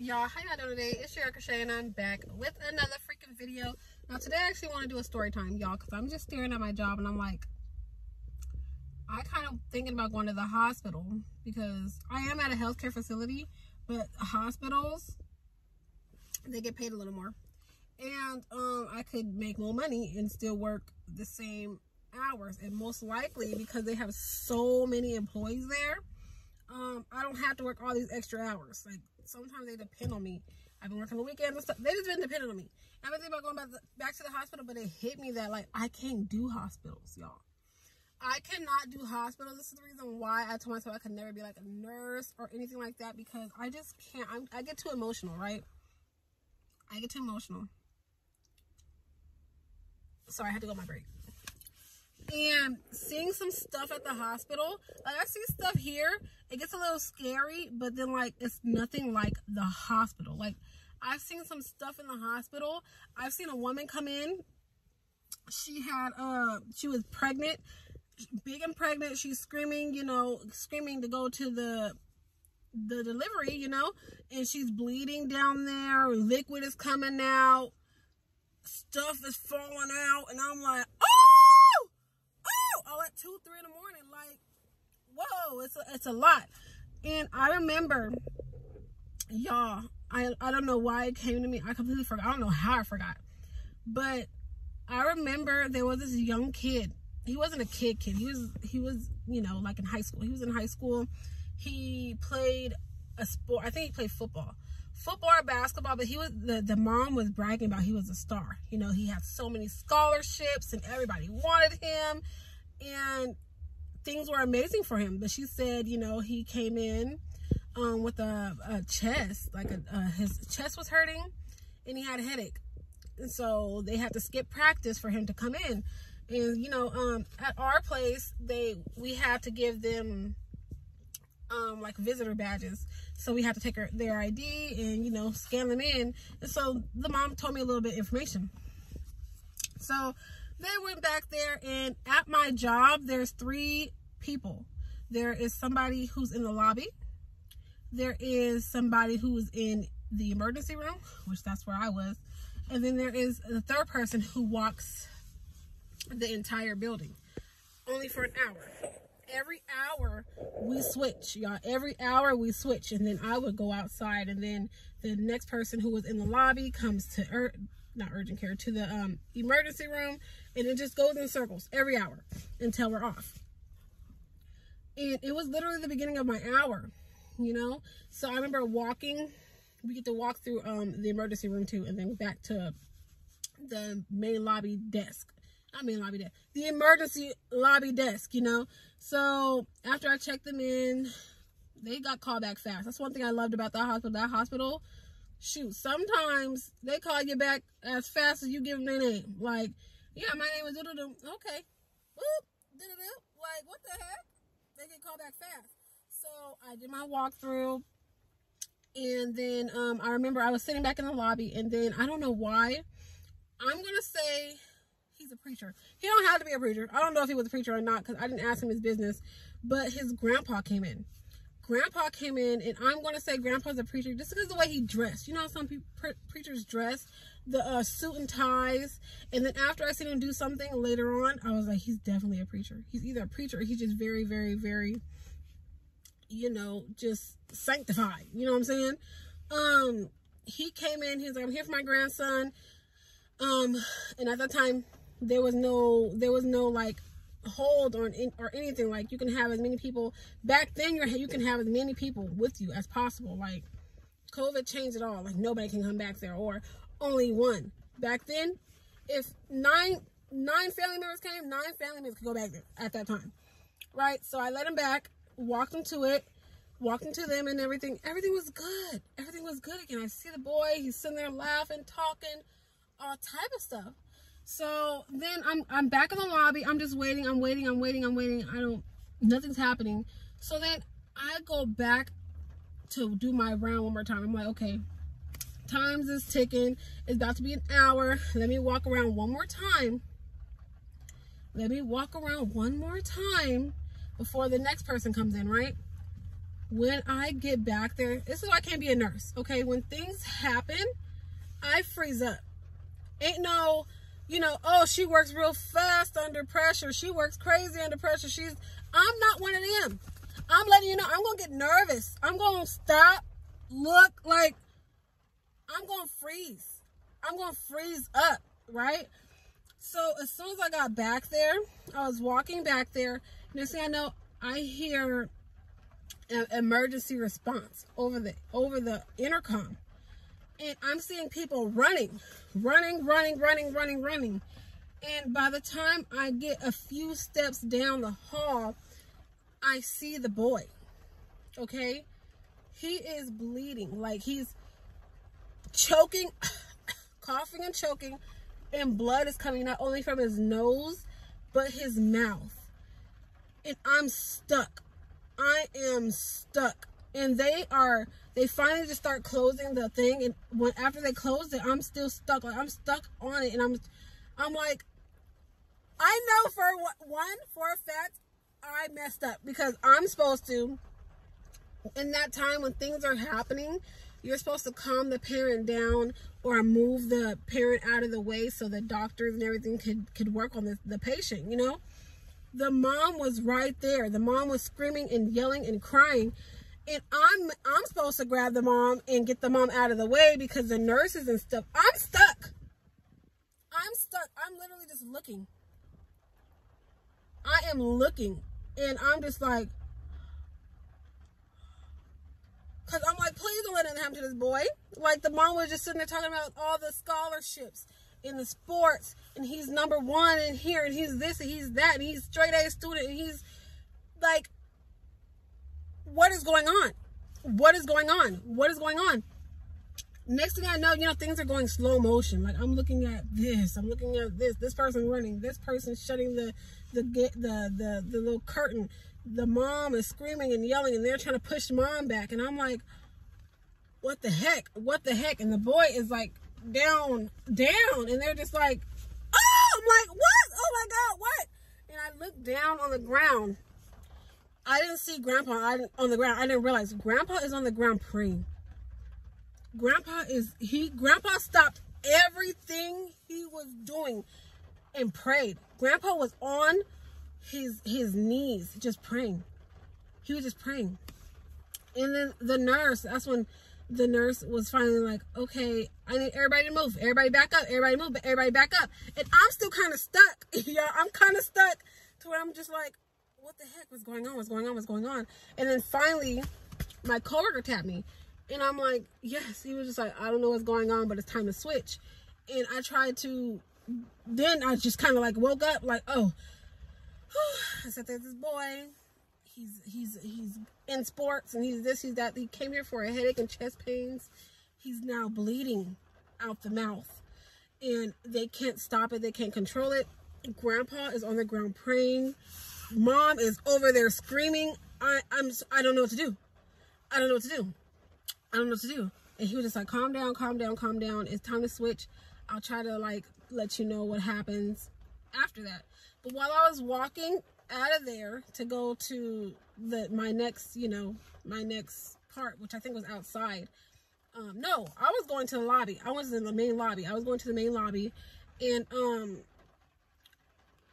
y'all how y'all doing today? It's Erica Shay and I'm back with another freaking video. Now today I actually want to do a story time y'all because I'm just staring at my job and I'm like I kind of thinking about going to the hospital because I am at a healthcare facility but hospitals they get paid a little more. And um I could make more money and still work the same hours. And most likely because they have so many employees there um, I don't have to work all these extra hours. Like sometimes they depend on me. I've been working the weekends and stuff. They just been dependent on me. I've been thinking about going back to, back to the hospital, but it hit me that like I can't do hospitals, y'all. I cannot do hospitals. This is the reason why I told myself I could never be like a nurse or anything like that because I just can't. I'm, I get too emotional, right? I get too emotional. Sorry, I had to go on my break and seeing some stuff at the hospital like i see stuff here it gets a little scary but then like it's nothing like the hospital. Like i've seen some stuff in the hospital. I've seen a woman come in. She had uh she was pregnant big and pregnant. She's screaming you know screaming to go to the the delivery you know and she's bleeding down there. Liquid is coming out. Stuff is falling out and i'm like oh all at two, three in the morning. Like, whoa, it's a, it's a lot. And I remember, y'all, I, I don't know why it came to me. I completely forgot. I don't know how I forgot. But I remember there was this young kid. He wasn't a kid kid. He was, he was, you know, like in high school. He was in high school. He played a sport. I think he played football football or basketball, but he was the, the mom was bragging about he was a star. You know, he had so many scholarships and everybody wanted him and things were amazing for him. But she said, you know, he came in um, with a, a, chest, like a, his chest was hurting and he had a headache. And so they had to skip practice for him to come in. And, you know, um, at our place, they we had to give them um, like visitor badges. So we had to take their ID and, you know, scan them in. And so the mom told me a little bit information. So they went back there and at my job, there's three people. There is somebody who's in the lobby. There is somebody who's in the emergency room, which that's where I was. And then there is the third person who walks the entire building only for an hour. Every hour we switch, y'all. Every hour we switch. And then I would go outside and then the next person who was in the lobby comes to er not urgent care, to the um, emergency room. And it just goes in circles every hour until we're off. And it was literally the beginning of my hour, you know? So I remember walking. We get to walk through um, the emergency room too, and then back to the main lobby desk. Not mean lobby desk. The emergency lobby desk, you know? So after I checked them in, they got called back fast. That's one thing I loved about that hospital. That hospital, shoot, sometimes they call you back as fast as you give them their name. Like, yeah, my name is Okay. Doo Like, what the heck? They get called back fast. So I did my walkthrough. And then um, I remember I was sitting back in the lobby. And then I don't know why. I'm to say he's a preacher. He don't have to be a preacher. I don't know if he was a preacher or not because I didn't ask him his business. But his grandpa came in. Grandpa came in and i'm going to say grandpa's a preacher just because the way he dressed. You know some pre preachers dress? The uh, suit and ties. And then after i seen him do something later on i was like he's definitely a preacher. He's either a preacher or he's just very very very you know just sanctified. You know what i'm saying? Um he came in he's like i'm here for my grandson. Um and at that time there was no there was no like hold on or anything. Like you can have as many people back then you're you can have as many people with you as possible. Like covid changed it all. Like nobody can come back there or only one. Back then if nine nine family members came nine family members could go back there at that time. Right? So i let him back walked him to it walked to them and everything. Everything was good. Everything was good again. I see the boy he's sitting there laughing talking all type of stuff so then I'm I'm back in the lobby. I'm just waiting. I'm waiting. I'm waiting. I'm waiting. I don't nothing's happening. So then I go back to do my round one more time. I'm like, okay, times is ticking. It's about to be an hour. Let me walk around one more time. Let me walk around one more time before the next person comes in, right? when I get back there, this is why I can't be a nurse, okay? When things happen, I freeze up. Ain't no, you know, oh, she works real fast under pressure. She works crazy under pressure. She's, I'm not one of them. I'm letting you know, I'm going to get nervous. I'm going to stop, look like, I'm going to freeze. I'm going to freeze up, right? So as soon as I got back there, I was walking back there. Next thing I know, I hear an emergency response over the over the intercom and i'm seeing people running running running running running running. And by the time i get a few steps down the hall i see the boy okay? He is bleeding like he's choking coughing and choking and blood is coming not only from his nose but his mouth. And i'm stuck. I am stuck. And they are, they finally just start closing the thing. And when after they close it, I'm still stuck. Like I'm stuck on it. And I'm, I'm like, I know for one, for a fact, I messed up because I'm supposed to, in that time when things are happening, you're supposed to calm the parent down or move the parent out of the way so the doctors and everything could, could work on the, the patient, you know? the mom was right there. The mom was screaming and yelling and crying. And I'm I'm supposed to grab the mom and get the mom out of the way because the nurses and stuff. I'm stuck. I'm stuck. I'm literally just looking. I am looking and I'm just like Cause I'm like, please don't let anything happen to this boy. Like the mom was just sitting there talking about all the scholarships in the sports and he's number one in here and he's this and he's that and he's straight A student and he's like what is going on? What is going on? What is going on? Next thing I know, you know, things are going slow motion. Like I'm looking at this, I'm looking at this, this person running, this person shutting the the the the, the little curtain. The mom is screaming and yelling and they're trying to push mom back. And I'm like, what the heck? What the heck? And the boy is like down, down. And they're just like, oh, I'm like, what? Oh my God, what? And I look down on the ground. I didn't see grandpa on the ground. I didn't realize grandpa is on the ground praying. Grandpa is, he, grandpa stopped everything he was doing and prayed. Grandpa was on his, his knees just praying. He was just praying. And then the nurse, that's when the nurse was finally like, okay, I need everybody to move. Everybody back up. Everybody move. Everybody back up. And I'm still kind of stuck. Y'all, I'm kind of stuck to where I'm just like, what the heck was going on? What's going on? What's going on? And then finally, my coworker tapped me. And I'm like, yes. He was just like, I don't know what's going on, but it's time to switch. And I tried to, then I just kind of like woke up like, oh, I said, there's this boy he's he's he's in sports and he's this, he's that. He came here for a headache and chest pains. He's now bleeding out the mouth. And they can't stop it, they can't control it. Grandpa is on the ground praying. Mom is over there screaming. I, I'm I don't know what to do. I don't know what to do. I don't know what to do. And he was just like, calm down, calm down, calm down. It's time to switch. I'll try to like let you know what happens after that. But while I was walking out of there to go to the my next, you know, my next part, which I think was outside. Um, no, I was going to the lobby. I was in the main lobby. I was going to the main lobby, and um,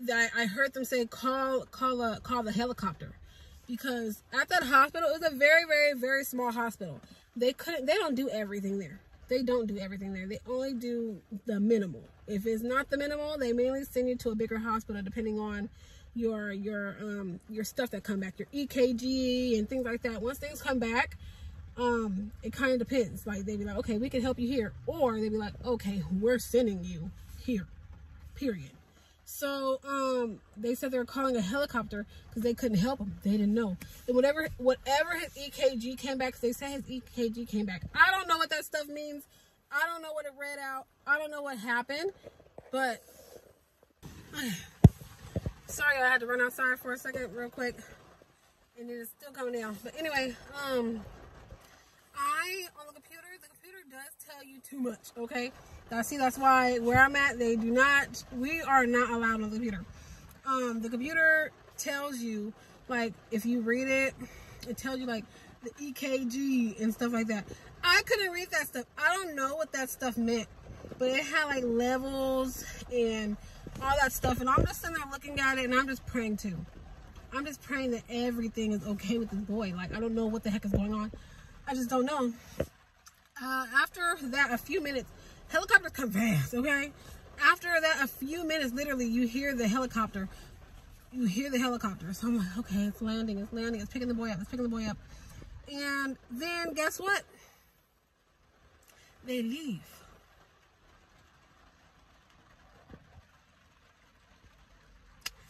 that I heard them say call call a call the helicopter because at that hospital it was a very very very small hospital. They couldn't. They don't do everything there. They don't do everything there. They only do the minimal. If it's not the minimal, they mainly send you to a bigger hospital depending on your your um your stuff that come back, your EKG and things like that. Once things come back, um, it kind of depends. Like they'd be like, okay, we can help you here, or they'd be like, okay, we're sending you here. Period. So um, they said they were calling a helicopter because they couldn't help him. They didn't know. And whatever whatever his EKG came back, they said his EKG came back. I don't know what that stuff means. I don't know what it read out. I don't know what happened, but. sorry I had to run outside for a second real quick. And it is still coming down. But anyway, um, I, on the computer, the computer does tell you too much, okay? Now, see, that's why where I'm at, they do not, we are not allowed on the computer. Um, the computer tells you, like, if you read it, it tells you, like, the EKG and stuff like that. I couldn't read that stuff. I don't know what that stuff meant, but it had like levels and all that stuff. And I'm just sitting there looking at it and I'm just praying too. I'm just praying that everything is okay with this boy. Like, I don't know what the heck is going on. I just don't know. Uh, after that, a few minutes, helicopters come fast, okay? After that, a few minutes, literally, you hear the helicopter. You hear the helicopter. So I'm like, okay, it's landing, it's landing, it's picking the boy up, it's picking the boy up. And then guess what? They leave.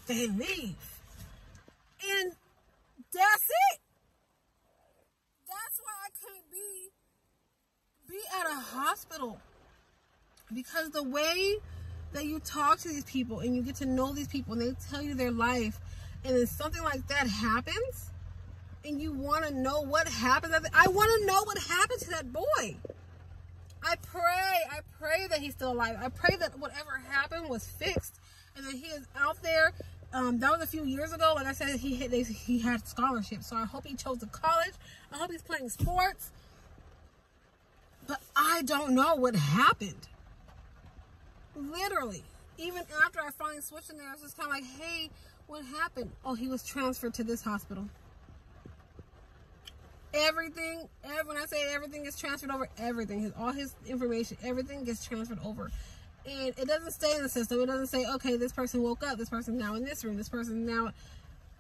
They leave. And that's it. That's why I can't be be at a hospital. Because the way that you talk to these people and you get to know these people and they tell you their life and then something like that happens and you want to know what happened I want to know what happened to that boy. I pray, I pray that he's still alive. I pray that whatever happened was fixed and that he is out there um, that was a few years ago. Like I said, he hit, they, he had scholarships, so I hope he chose a college. I hope he's playing sports. But I don't know what happened. Literally, even after I finally switched in there, I was just kind of like, "Hey, what happened?" Oh, he was transferred to this hospital. Everything, every, when I say everything gets transferred over, everything, his, all his information, everything gets transferred over and it doesn't stay in the system. It doesn't say, okay, this person woke up, this person's now in this room, this person now.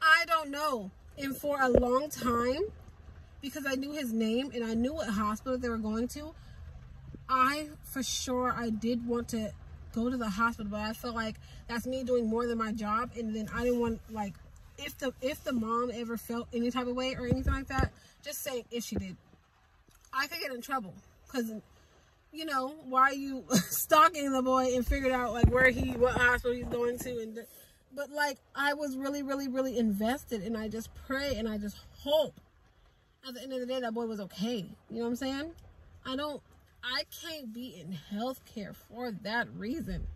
I don't know. And for a long time, because I knew his name and I knew what hospital they were going to, I for sure I did want to go to the hospital, but I felt like that's me doing more than my job, and then I didn't want like if the if the mom ever felt any type of way or anything like that, just saying if she did, I could get in trouble because you know, why are you stalking the boy and figured out like where he, what hospital he's going to. And, but like, I was really, really, really invested and I just pray and I just hope at the end of the day that boy was okay. You know what I'm saying? I don't, I can't be in healthcare for that reason.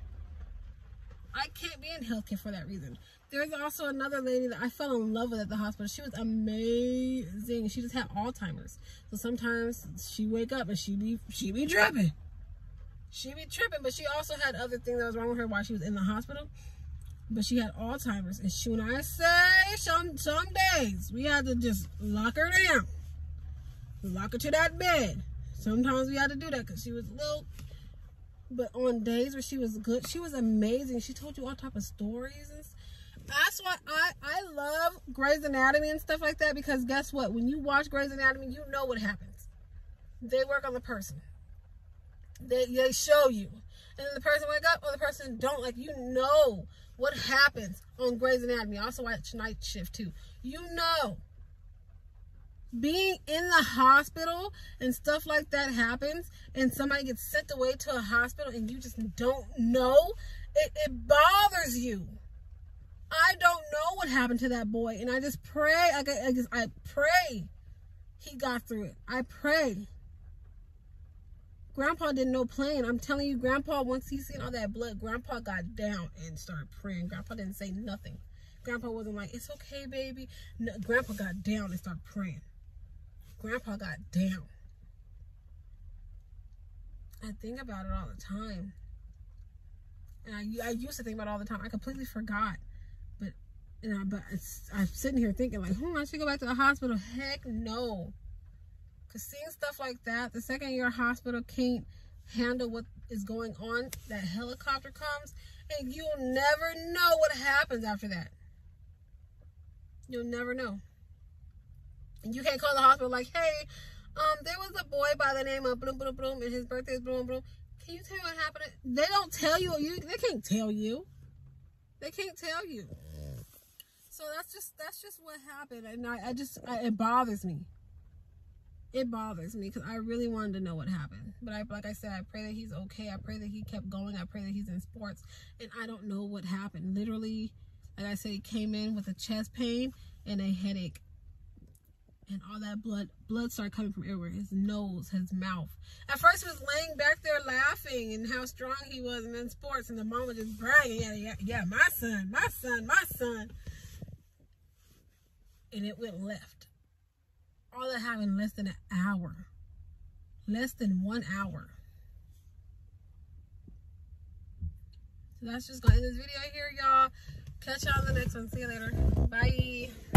I can't be in healthcare for that reason. There's also another lady that I fell in love with at the hospital. She was amazing. She just had Alzheimer's. So sometimes she wake up and she be she be tripping. She be tripping, but she also had other things that was wrong with her while she was in the hospital. But she had Alzheimer's. And she, when I say some some days, we had to just lock her down. Lock her to that bed. Sometimes we had to do that because she was little but on days where she was good, she was amazing. She told you all type of stories and that's why I, I love Grey's Anatomy and stuff like that because guess what? When you watch Grey's Anatomy, you know what happens. They work on the person. They, they show you. And then the person wake up or the person don't. Like, you know what happens on Grey's Anatomy. I also watch Night Shift too. You know. Being in the hospital and stuff like that happens and somebody gets sent away to a hospital and you just don't know, it, it bothers you I don't know what happened to that boy. And I just pray, I, I, just, I pray he got through it. I pray. Grandpa didn't know playing. I'm telling you, Grandpa, once he seen all that blood, Grandpa got down and started praying. Grandpa didn't say nothing. Grandpa wasn't like, it's okay, baby. No, Grandpa got down and started praying. Grandpa got down. I think about it all the time. And I, I used to think about it all the time. I completely forgot. And I, but I'm sitting here thinking like, hmm, I should go back to the hospital. Heck no. Because seeing stuff like that, the second your hospital can't handle what is going on, that helicopter comes, and you'll never know what happens after that. You'll never know. You can't call the hospital like, hey, um, there was a boy by the name of Bloom Bloom Bloom, and his birthday is Bloom Bloom. Can you tell me what happened? They don't tell you. You they can't tell you. They can't tell you. So that's just that's just what happened. And i, I just I, it bothers me. It bothers me because i really wanted to know what happened. But i like i said i pray that he's okay. I pray that he kept going. I pray that he's in sports. And i don't know what happened. Literally like i said he came in with a chest pain and a headache and all that blood blood started coming from everywhere his nose his mouth at first he was laying back there laughing and how strong he was and in sports and the mom was just bragging yeah yeah yeah my son my son my son and it went left. all that happened in less than an hour. Less than one hour. So that's just going to end this video here, y'all. Catch y'all in the next one. See you later. Bye.